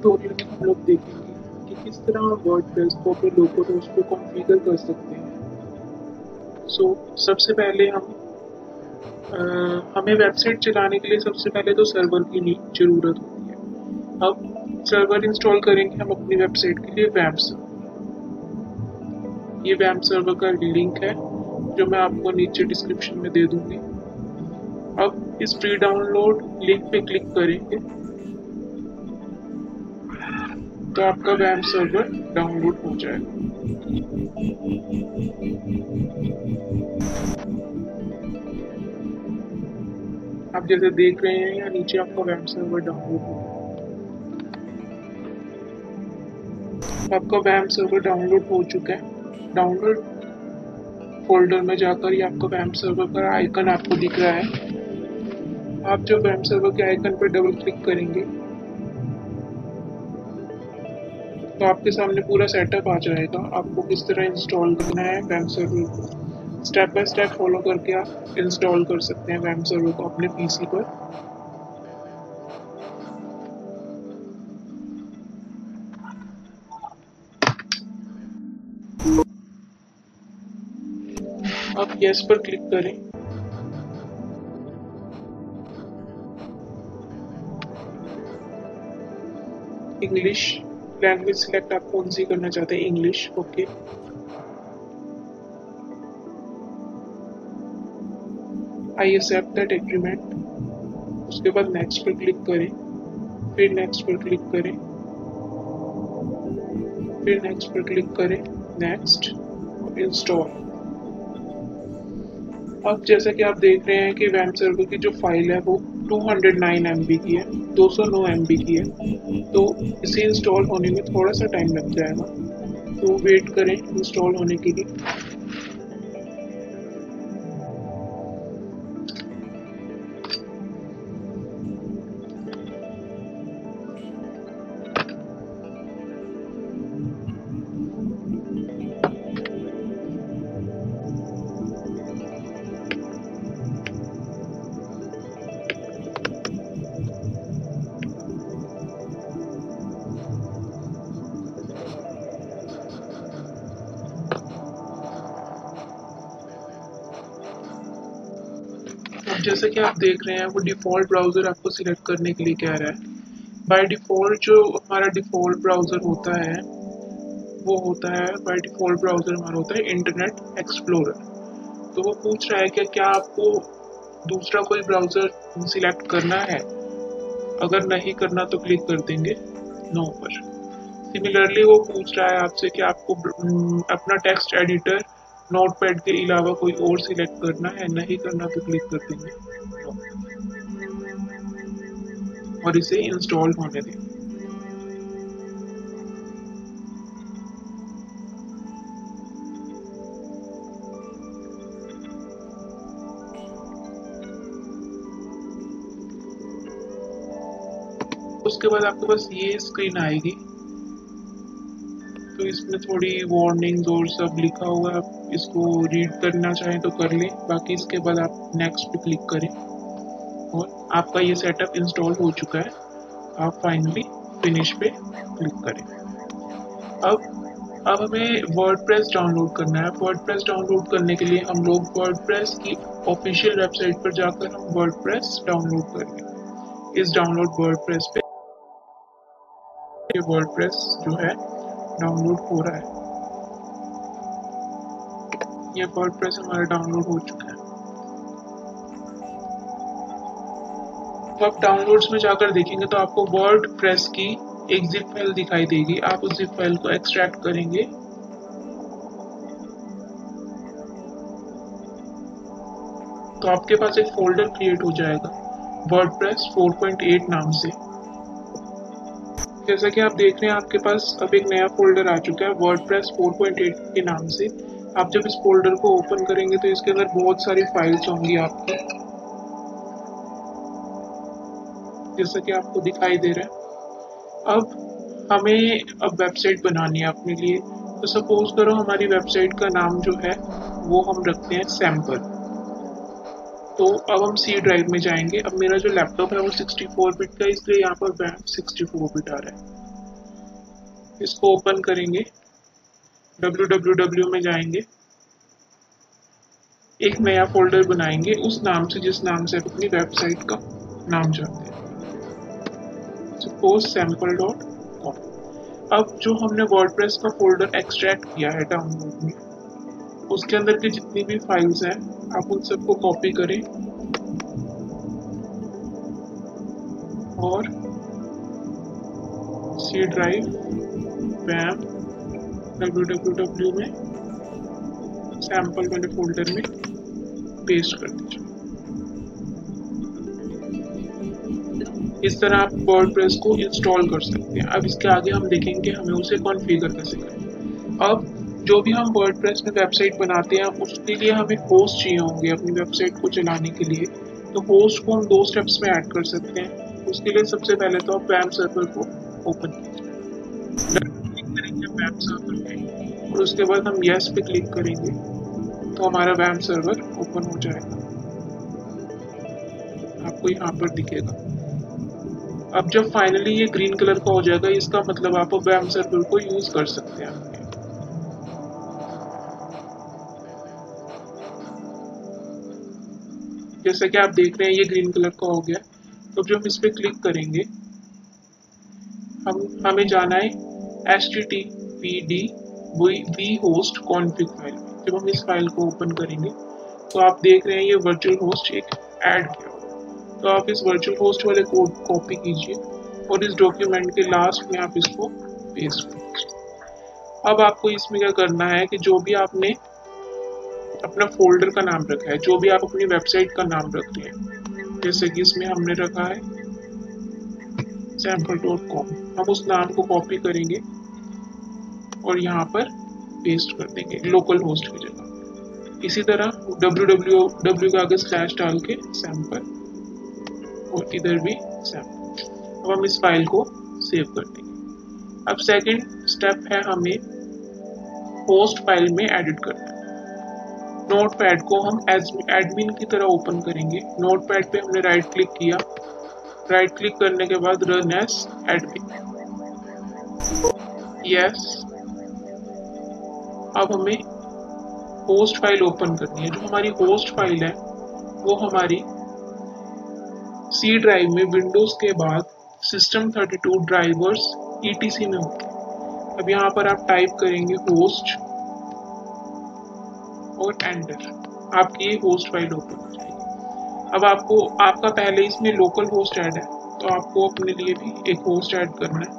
Tutorial में हम लोग देखेंगे कि किस तरह वर्डप्रेस को अपने लोकल होस्ट पे कॉन्फ़िगर कर सकते हैं। सो so, सबसे पहले हम आ, हमें वेबसाइट चलाने के लिए सबसे पहले तो सर्वर की ज़रूरत होती है। अब सर्वर इंस्टॉल करेंगे हम अपनी वेबसाइट के लिए वैम सर्वर ये वैम सर्वर का लिंक है जो मैं आपको नीचे डिस्क्रिप्शन में दे दूँगी। अब इस प्री डाउनलोड लिंक पे क्लिक करेंगे। तो आपका वैम सर्वर डाउनलोड हो जाएगा आप जैसे देख रहे हैं, यहाँ नीचे आपका वैम सर्वर डाउनलोड हो आपका वैम सर्वर डाउनलोड हो चुका है। डाउनलोड फोल्डर में जाकर ये आपका वैम सर्वर का आइकन आपको दिख रहा है। आप जब वैम सर्वर के आइकन पर डबल क्लिक करेंगे तो आपके सामने पूरा सेटअप आ जाएगा। आपको किस तरह इंस्टॉल करना है वैम सर्वर को। स्टेप बाय स्टेप फॉलो करके आप इंस्टॉल कर सकते हैं वैम सर्वर को अपने पीसी पर। आप यस पर क्लिक करें। इंग्लिश लैंग्वेज सिलेक्ट आप कौन सी करना चाहते हैं? English okay I accept that agreement उसके बाद नेक्स्ट पर क्लिक करें। फिर नेक्स्ट पर क्लिक करें। फिर नेक्स्ट पर क्लिक करें। नेक्स्ट इंस्टॉल अब जैसा कि आप देख रहे हैं कि वैम सर्वर की जो फ़ाइल है वो 209 एम की है 209 एम की है। तो इसे इंस्टॉल होने में थोड़ा सा टाइम लग जाएगा। तो वेट करें इंस्टॉल होने के लिए। जैसा कि आप देख रहे हैं, वो डिफ़ॉल्ट ब्राउज़र आपको सिलेक्ट करने के लिए कह रहा है। बाय डिफ़ॉल्ट जो हमारा डिफ़ॉल्ट ब्राउज़र होता है, वो होता है बाय डिफ़ॉल्ट ब्राउज़र हमारा होता है इंटरनेट एक्सप्लोरर तो वो पूछ रहा है कि क्या आपको दूसरा कोई ब्राउज़र सिलेक्ट करना है? अगर नहीं करना तो क्लिक कर देंगे। नो पर। सिमिलरली वो पूछ रहा है आपसे कि आपको अपना टेक्स्ट एडिटर नोट पैड के अलावा कोई और सिलेक्ट करना है नहीं करना तो क्लिक कर देंगे और इसे इंस्टॉल होने दें। उसके बाद आपके पास ये स्क्रीन आएगी। तो इसमें थोड़ी वार्निंग्स और सब लिखा हुआ है। इसको रीड करना चाहें तो कर लें। बाकी इसके बाद आप नेक्स्ट पे क्लिक करें। और आपका ये सेटअप इंस्टॉल हो चुका है। आप फाइनली फिनिश पे क्लिक करें। अब अब हमें वर्डप्रेस डाउनलोड करना है। वर्डप्रेस डाउनलोड करने के लिए हम लोग वर्डप्रेस की ऑफिशियल वेबसाइट पर जाकर हम वर्डप्रेस डाउनलोड करेंगे। इस डाउनलोड वर्डप्रेस पे वर्डप्रेस जो है डाउनलोड हो रहा है। ये वर्डप्रेस हमारा डाउनलोड हो चुका है। तो आप डाउनलोड्स में जाकर देखेंगे तो आपको वर्ड प्रेस की एक जिप फ़ाइल दिखाई देगी। आप उस जिप फ़ाइल को एक्सट्रैक्ट करेंगे। तो आपके पास एक फोल्डर क्रिएट हो जाएगा वर्डप्रेस 4.8 नाम से। जैसा कि आप देख रहे हैं, आपके पास अब एक नया फोल्डर आ चुका है वर्डप्रेस 4.8 के नाम से। आप जब इस फोल्डर को ओपन करेंगे तो इसके अंदर बहुत सारी फाइल्स होंगी आपकी। जैसा कि आपको दिखाई दे रहा है। अब हमें अब वेबसाइट बनानी है अपने लिए। तो सपोज़ करो हमारी वेबसाइट का नाम जो है, वो हम रखते हैं सैंपल तो अब हम सी ड्राइव में जाएँगे। अब मेरा जो लैपटॉप है, वो 64 बिट का इसलिए यहाँ पर वैम 64 बिट आ रहा है। इसको ओपन करेंगे। Www में जाएँगे। एक नया फोल्डर बनाएँगे, उस नाम से, जिस नाम से आप अपनी वेबसाइट का नाम चाहते हैं। सपोज़ सैंपल डॉट कॉम अब जो हमने वर्डप्रेस का फोल्डर एक्सट्रैक्ट किया है डाउनलोड में, उसके अंदर की जितनी भी फाइल्स हैं, आप उन सबको कॉपी करें। और सी ड्राइव वैम डब्ल्यू में सैंपल वाले फोल्डर में पेस्ट कर दीजिए। इस तरह आप वर्डप्रेस को इंस्टॉल कर सकते हैं। अब इसके आगे हम देखेंगे हमें उसे कॉन्फ़िगर कैसे करें अब जो भी हम वर्डप्रेस में वेबसाइट बनाते हैं, उसके लिए हमें होस्ट चाहिए होंगे अपनी वेबसाइट को चलाने के लिए। तो होस्ट को हम दो स्टेप्स में ऐड कर सकते हैं। उसके लिए सबसे पहले तो आप वैम सर्वर को ओपन कीजिए। वैम सर्वर पे और उसके बाद हम यस पे क्लिक करेंगे तो हमारा वैम सर्वर ओपन हो जाएगा आपको यहाँ पर दिखेगा अब जब फाइनली ये ग्रीन कलर का हो जाएगा इसका मतलब आप वैम सर्वर को यूज़ कर सकते हैं जैसा कि आप देख रहे हैं ये ग्रीन कलर का हो गया तो जब हम इस पर क्लिक करेंगे हम हमें जाना है S T T P D V host config file जब हम इस फ़ाइल को ओपन करेंगे तो आप देख रहे हैं ये वर्चुअल होस्ट एक ऐड किया हुआ तो आप इस वर्चुअल होस्ट वाले कोड कॉपी कीजिए और इस डॉक्यूमेंट के लास्ट में आप इसको पेस्ट कीजिए। अब आपको इसमें क्या करना है कि जो भी आपने अपना फोल्डर का नाम रखा है, जो भी आप अपनी वेबसाइट का नाम रख रहे हैं, जैसे कि इसमें हमने रखा है सैंपल डॉट कॉम हम उस नाम को कॉपी करेंगे। और यहाँ पर पेस्ट कर देंगे लोकल होस्ट की जगह। इसी तरह डब्ल्यू डब्ल्यू डब्ल्यू के आगे स्लैश डाल के सैंपल और इधर भी सैंपल अब हम इस फ़ाइल को सेव कर देंगे। अब सेकंड स्टेप है हमें होस्ट फ़ाइल में एडिट करना। नोट पैड को हम एडमिन की तरह ओपन करेंगे। नोट पैड पर हमने राइट क्लिक किया। राइट क्लिक करने के बाद रन एस एडमिन यस अब हमें होस्ट फ़ाइल ओपन करनी है। जो हमारी होस्ट फ़ाइल है, वो हमारी सी ड्राइव में विंडोज़ के बाद सिस्टम 32 ड्राइवर्स ईटीसी में होगी अब यहाँ पर आप टाइप करेंगे होस्ट और एंटर आपकी ये होस्ट फ़ाइल ओपन हो जाएगी। अब आपको, आपका पहले इसमें लोकल होस्ट ऐड है तो आपको अपने लिए भी एक होस्ट ऐड करना है।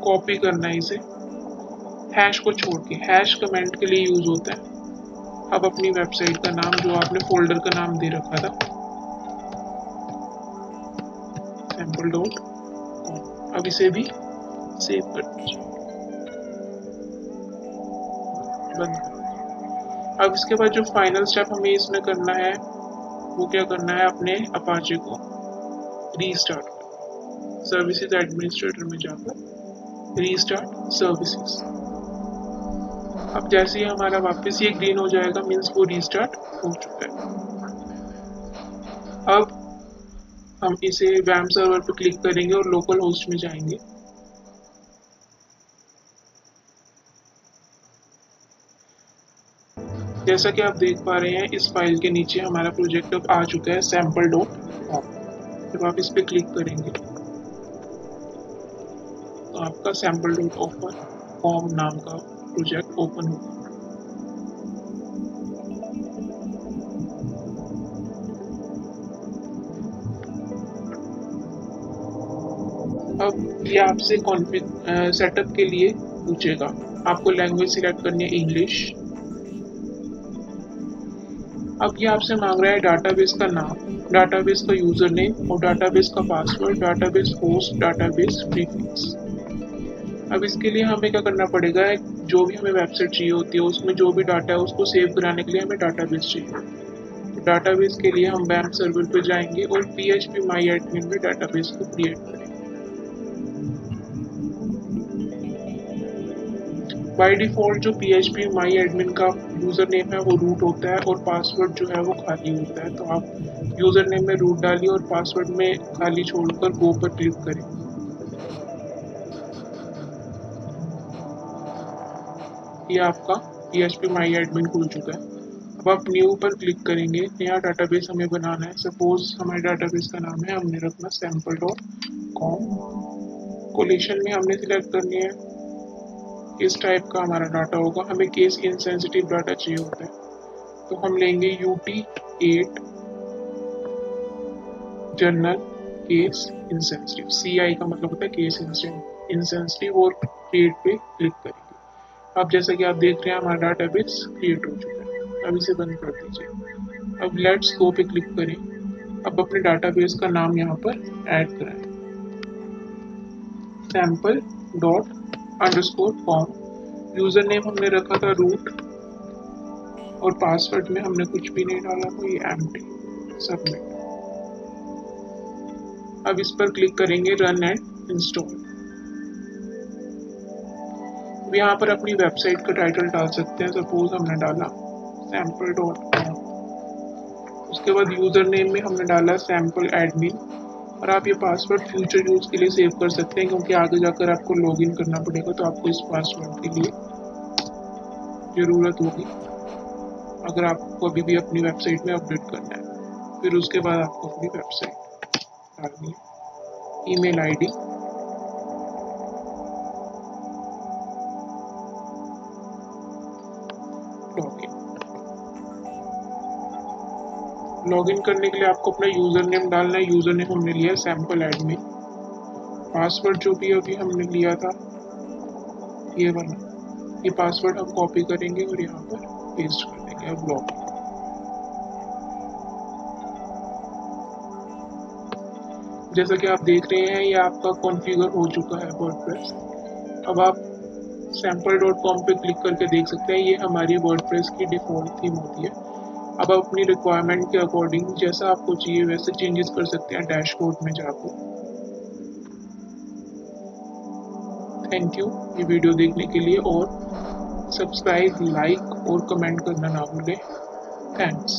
कॉपी करना है इसे। हैश को छोड़ के हैश कमेंट के लिए यूज़ होता है। अब अपनी वेबसाइट का नाम, जो आपने फोल्डर का नाम दे रखा था। सैंपल डॉट अब इसे भी सेव कर अब इसके बाद जो फाइनल स्टेप हमें इसमें करना है, वो क्या करना है अपने अपाचे को? रीस्टार्ट सर्विसेज़ एडमिनिस्ट्रेटर में जाकर रीस्टार्ट सर्विसेज़ अब जैसे ही हमारा वापस ये ग्रीन हो जाएगा मीन्स वो रीस्टार्ट हो चुका है। अब हम इसे वैम सर्वर पर क्लिक करेंगे और लोकल होस्ट में जाएँगे। जैसा कि आप देख पा रहे हैं, इस फ़ाइल के नीचे हमारा प्रोजेक्ट अब आ चुका है सैंपल डॉट जब आप इस पर क्लिक करेंगे तो आपका सैंपल डॉट ओपन कॉम नाम का प्रोजेक्ट ओपन होगा अब ये आपसे सेटअप के लिए पूछेगा। आपको लैंग्वेज सिलेक्ट करनी है इंग्लिश अब ये आपसे मांग रहा है डाटाबेस का नाम डाटाबेस का यूज़र नेम और डाटाबेस का password database host database prefix अब इसके लिए हमें क्या करना पड़ेगा? जो भी हमें वेबसाइट चाहिए होती है, उसमें जो भी डाटा है, उसको सेव कराने के लिए हमें डाटाबेस चाहिए। तो डाटाबेस के लिए हम बैंक सर्वर पर जाएँगे और P H P my admin में डाटाबेस को क्रिएट करेंगे। बाय डिफ़ॉल्ट जो P H P my admin का यूज़र नेम है, वो रूट होता है और पासवर्ड जो है, वो खाली होता है। तो आप यूज़र नेम में रूट डालिए और पासवर्ड में खाली छोड़कर गो पर क्लिक करें। ये आपका P H P my admin खुल चुका है। अब आप न्यू पर क्लिक करेंगे, नया डाटाबेस हमें बनाना है। सपोज़ हमारे डाटाबेस का नाम है हमने रखना सैंपल डॉट कॉम कोलेशन में हमने सिलेक्ट करनी है। इस टाइप का हमारा डाटा होगा। हमें केस इनसेंसिटिव डाटा चाहिए होता है। तो हम लेंगे U T eight general case insensitive C I का मतलब होता है केस इंसेंसिटिव और क्रिएट पे क्लिक करेंगे अब जैसा कि आप देख रहे हैं, हमारा डाटा बेस क्रिएट हो चुका है। अब इसे बंद कर दीजिए। अब लेट्स गो पे क्लिक करें। अब अपने डाटाबेस का नाम यहाँ पर ऐड करें। Sample dot underscore form user name हमने रखा था रूट और पासवर्ड में हमने कुछ भी नहीं डाला तो ये एम सबमिट अब इस पर क्लिक करेंगे रन एंड इंस्टॉल यहाँ पर अपनी वेबसाइट का टाइटल डाल सकते हैं सपोज़ हमने डाला सैंपल डॉट कॉम उसके बाद यूज़र नेम में हमने डाला सैंपल एडमिन और आप ये पासवर्ड फ्यूचर यूज़ के लिए सेव कर सकते हैं, क्योंकि आगे जाकर आपको लॉगिन करना पड़ेगा तो आपको इस पासवर्ड के लिए ज़रूरत होगी, अगर आपको अभी भी अपनी वेबसाइट में अपडेट करना है। फिर उसके बाद आपको अपनी वेबसाइट डालनी है। ईमेल आईडी लॉगिन करने के लिए आपको अपना यूज़र नेम डालना है। यूज़र नेम हमने लिया सैंपल एडमिन पासवर्ड जो भी अभी हमने लिया था, ये वाला। ये पासवर्ड हम कॉपी करेंगे और यहाँ पर पेस्ट कर देंगे अब लॉगिन जैसा कि आप देख रहे हैं, ये आपका कॉन्फ़िगर हो चुका है वर्डप्रेस अब आप सैंपल डॉट कॉम पर क्लिक करके देख सकते हैं, ये हमारी वर्डप्रेस की डिफ़ॉल्ट थीम होती है। अब आप अपनी रिक्वायरमेंट के अकॉर्डिंग जैसा आपको चाहिए, वैसे चेंजेस कर सकते हैं डैशबोर्ड में जाकर थैंक यू ये वीडियो देखने के लिए और सब्सक्राइब लाइक और कमेंट करना ना भूलें। थैंक्स